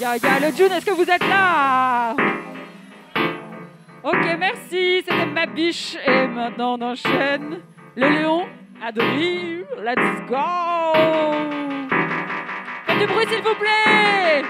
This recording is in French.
Ya ya le June, est-ce que vous êtes là? Ok, merci, c'était ma biche. Et maintenant on enchaîne. Le lion, Adori, let's go Faites du bruit s'il vous plaît